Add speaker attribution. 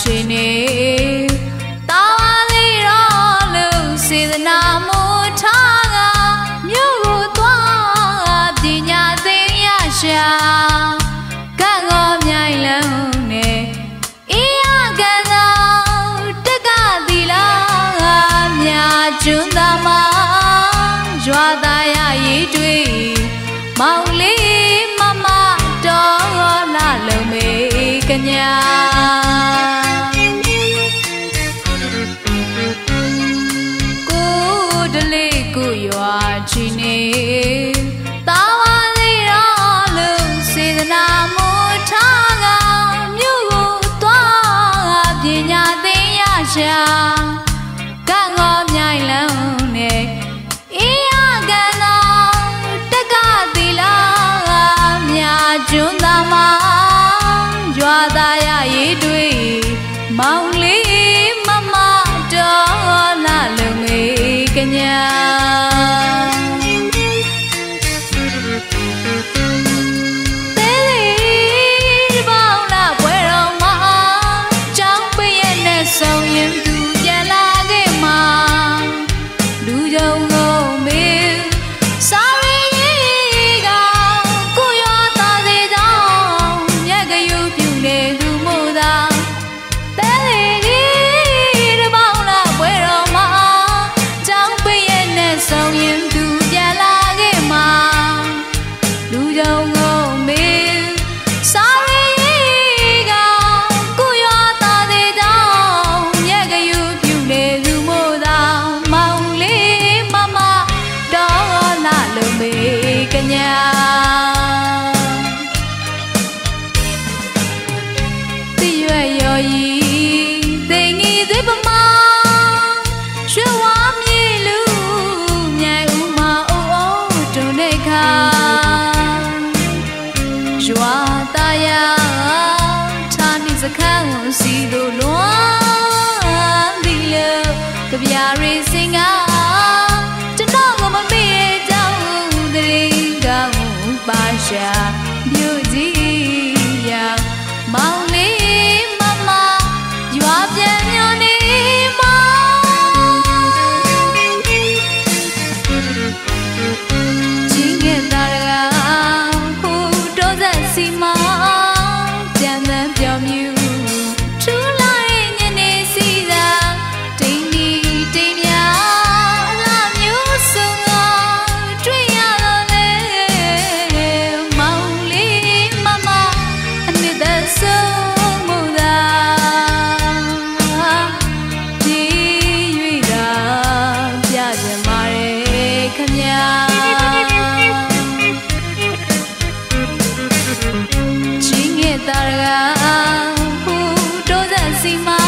Speaker 1: ချင်းနေတာလေးတော့လို့စေတနာမို့ထားကမြို့ကိုသွားပညာသိရရှာ ညာကိုဒလေးကိုရွာချီနေ ရွာသားရရေးတွေ့မောင်လေးမမတော်လာလုံငယ်ကညာ တော်ဤသိငီသေးပမာရွှေဝါမြေလူမြိုင်ဦးမှာအိုးအိုးတုန်တဲ့ခါရွာသားရဌာနီစခန်းဝန်စီတို့ တာရကဟူတိုးစံစီမာ